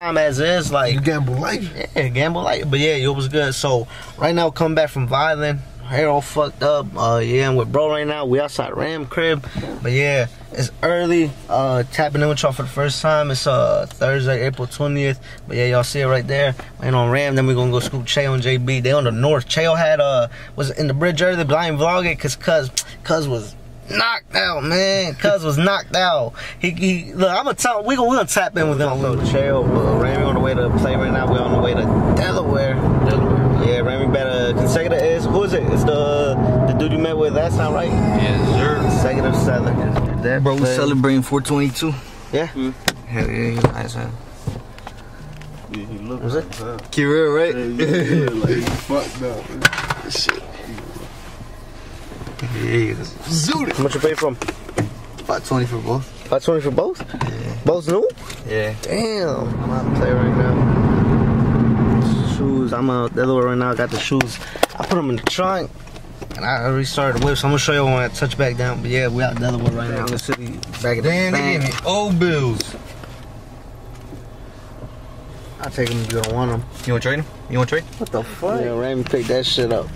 time as is. Like You gamble life. yeah, gamble light. But yeah, it was good. So right now, coming back from Violin, hair all fucked up. Uh, yeah, I'm with bro right now. We outside Ram crib. But yeah, it's early. Uh, tapping in with y'all for the first time. It's uh Thursday, April 20th. But yeah, y'all see it right there. And on Ram, then we gonna go scoop Cheyo and JB. They on the north. Cheyo had uh was in the bridge early, but I ain't vlog it cause cuz cuz was knocked out, man. Cuz was knocked out. He, he look, I'm gonna tell we gonna we gonna tap in with him. Little Cheyo, uh, Rami on the way to play right now. We're on the way to Delaware. Delaware. Yeah, Rami better consecutive is who is it? It's the the dude you met with last time, right? Yes, sir. Consecutive seven. That Bro, we play- celebrating 422. Yeah. Hell yeah, you nice, huh? Yeah, he look Was it? like, huh? Kirill, right? Yeah, yeah, like he fucked up. Shit. Yeah, How much you pay for from? 520 for both. Five twenty for both? Yeah. Both new? Yeah. Damn. I'm out to play right now. Shoes. I'm out Delaware right now. I got the shoes. I put them in the trunk. And I restarted the whip, so I'm gonna show you when I touch back down. But yeah, we out Delaware right now in the city. Back at the Damn, they gave me old bills. I'll take them if you don't want them. You want to trade them? You want to trade? What the fuck? Yeah, Rami picked that shit up.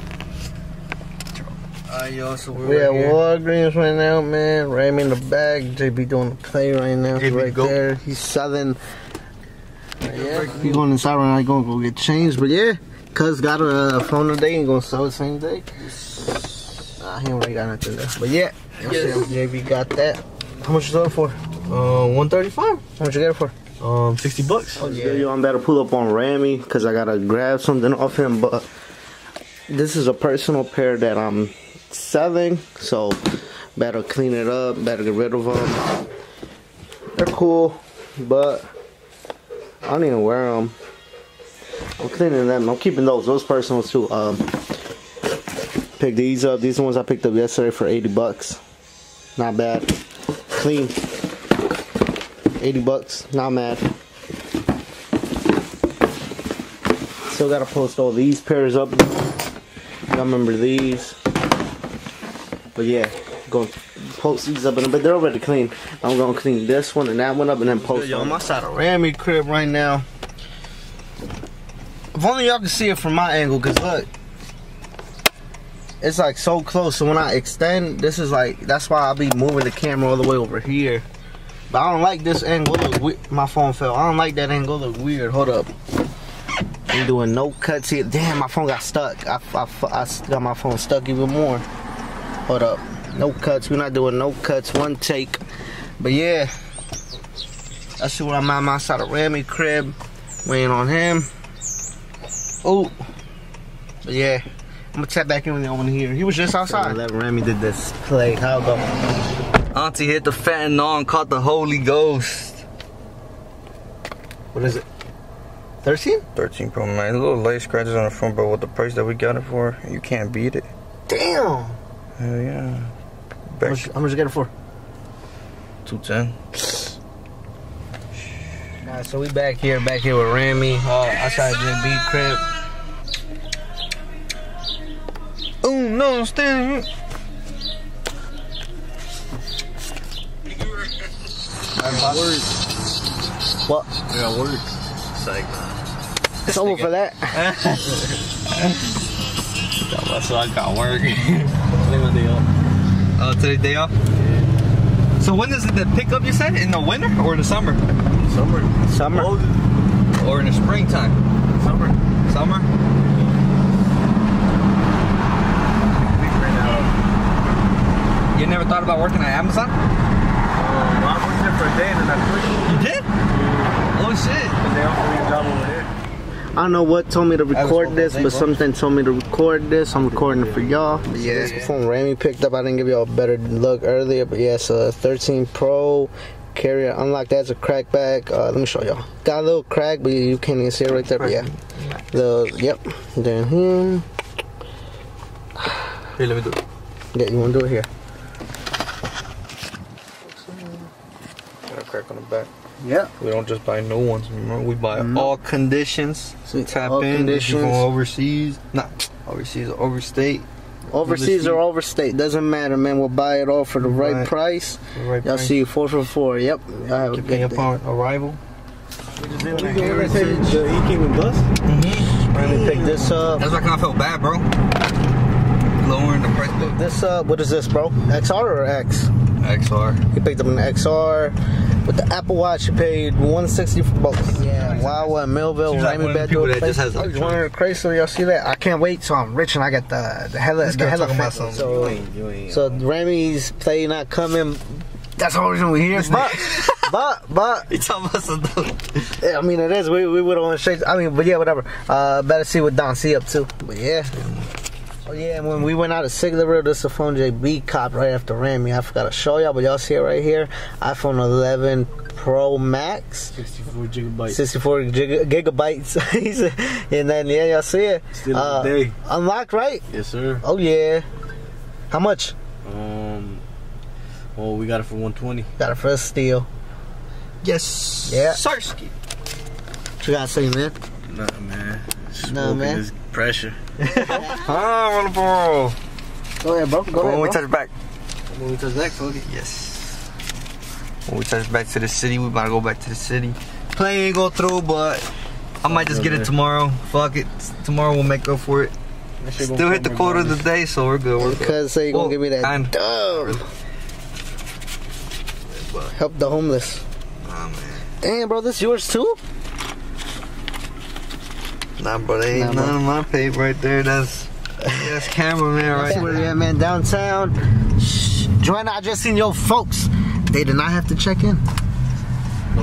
Uh, yo, so we're We at right here. Walgreens right now, man. Rami in the bag. JB doing the play right now. He's right go. there. He's selling. Yeah, he going inside right now. He gonna go get changed. But yeah, cuz got a phone today and gonna sell the same day. Nah, he already got nothing there. But yeah, Yes. JB got that. How much you sold it for? Uh, 135. How much you get it for? Um, 60 bucks. Oh, yeah, yo, I'm about to pull up on Rami because I gotta grab something off him. But this is a personal pair that I'm selling, so better clean it up, better get rid of them. They're cool, but I don't even wear them. I'm cleaning them. I'm keeping those. Those personal too. Um, pick these up. These ones I picked up yesterday for 80 bucks. Not bad. Clean. 80 bucks, not mad. Still gotta post all these pairs up. Y'all remember these. But yeah, gonna post these up, but they're already clean. I'm gonna clean this one and that one up and then post Yo, them. I'm outside of Rami crib right now. If only y'all can see it from my angle, cause look. It's like so close, so when I extend, this is like, that's why I'll be moving the camera all the way over here. But I don't like this angle. Look, my phone fell. I don't like that angle. Look weird. Hold up. I'm doing no cuts here. Damn, my phone got stuck. I, I, I got my phone stuck even more. Hold up. No cuts. We're not doing no cuts. One take. But yeah. That's where I'm at. I'm outside of Rami crib. Waiting on him. Oh. But yeah. I'm gonna tap back in with you over here. He was just outside. Let Rami did this play. How go? Auntie hit the fentanyl and on, caught the Holy Ghost. What is it? 13? 13 Pro Max. Little light scratches on the front, but with the price that we got it for, you can't beat it. Damn. Hell yeah. How Back much, how much you get it for? 210. Alright, so we back here, back here with Rami, uh, outside JB crib. Oh no, i'm stand. What? Yeah, work. Psych. It's over for that. So I got work. Oh, today day off? So when is it the pickup you said? In the winter or the summer? Summer. Summer. Or in the springtime? Summer. Summer? You never thought about working at Amazon? Um, I worked there for a day and then I quit. You did? Oh shit. And they offered me a job over there. I don't know what told me to record this, but something told me to record this. I'm recording it for y'all. But yeah, this Yeah. phone Rami picked up. I didn't give y'all a better look earlier, but yeah, it's a 13 Pro carrier. Unlocked that's a crackback. Uh, let me show y'all. Got a little crack, but you can't even see it right there. But yeah, the yep. Then hmm. Here, let me do it. Yeah, you wanna do it here? Got a crack on the back. Yeah. We don't just buy new ones anymore. We buy all conditions. See, Tap all in. If you conditions. go overseas, not overseas, or overstate. Overseas or overstate doesn't matter, man. We'll buy it all for the right, Right. price. The right Y'all price. see four for four. Yep. Y'all have a You pay good day. upon arrival. All just doing You a know what I heritage. The E came in bus? Let me pick this up. That's why I kind of felt bad, bro. Lowering the price Pick this up. What is this, bro? XR or X? XR. He picked up an XR. With the Apple Watch, he paid 160 for both. Yeah, Wawa and Millville, Seems like Raymond one of the people that just has I was electronics. wondering crazy, y'all see that? I can't wait till I'm rich and I got the the hella This the hella talking about So, You ain't, you ain't. so Remy's play not coming. That's the whole reason we're here. But, but, but, He talking about something. yeah, I mean, it is. We, we would have went straight. I mean, but yeah, whatever. Uh, better see what Don C up to. But yeah. Oh yeah, and when we went out of Sigler, this is a phone JB cop right after Rami. I forgot to show y'all, but y'all see it right here. iPhone 11 Pro Max, 64 gigabytes. 64 gig- gigabytes. He said- and then yeah, y'all see it. Still Uh, in the day. Unlocked, right? Yes, sir. Oh yeah. How much? Um, well, we got it for 120. Got it for a steal. Yes. Yeah. Sarsky. What you gotta say, man? Nah, man. Nah, man. Is pressure. Ah, ball. Go ahead, bro. Go When ahead, we bro. touch back. When we touch back, fuck it. Yes. When we touch back to the city, we about to go back to the city. Plane ain't go through, but I might just get it tomorrow. Fuck it. Tomorrow we'll make up for it. Still hit the quarter of the day, so we're good. We're good. Because say you gonna Well, give me that and- dub. Help the homeless. Man. Damn, bro, this yours too? Nah, bro, they ain't Nah, none of my paper right there. That's that's cameraman right there. we at, man? Downtown. Shh. Joanna, I just seen your folks. They did not have to check in.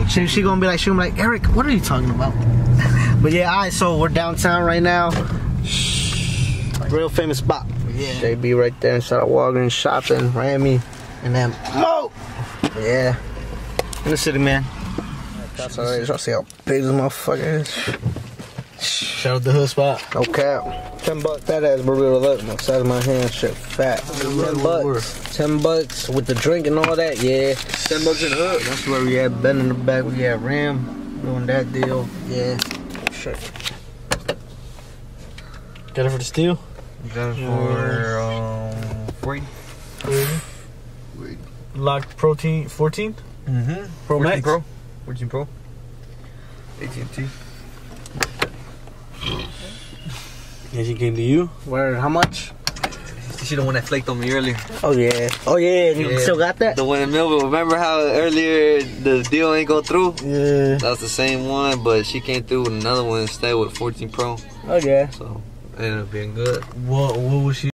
She, she gonna be like, she gonna be like, Eric, what are you talking about? but yeah, alright, so we're downtown right now. Shh. Real famous spot. Yeah. JB right there inside of Walgreens shopping, Rami, and then Mo. Yeah. In the city, man. That's alright. Y'all see how big this motherfucker is? Shout out the hood spot. Okay. Ten bucks. That ass burrito look. My size of my hand, shit fat. Ten bucks. Ten bucks with the drink and all that. Yeah. Ten bucks in the hood. That's where we at. Ben in the back. We at Ram doing that deal. Yeah. Sure. Got it for the steel? Got it for um forty. Locked protein 14? Mm-hmm. Pro Max? Pro. 14 Pro. AT&T. Yeah, she came to you. Where? How much? She the one that flaked on me earlier. Oh yeah. Oh yeah. You Yeah. still got that? The one in Millville. Remember how earlier the deal ain't go through? Yeah. That's the same one, but she came through with another one instead with 14 Pro. Oh yeah. So it ended up being good. What, what was she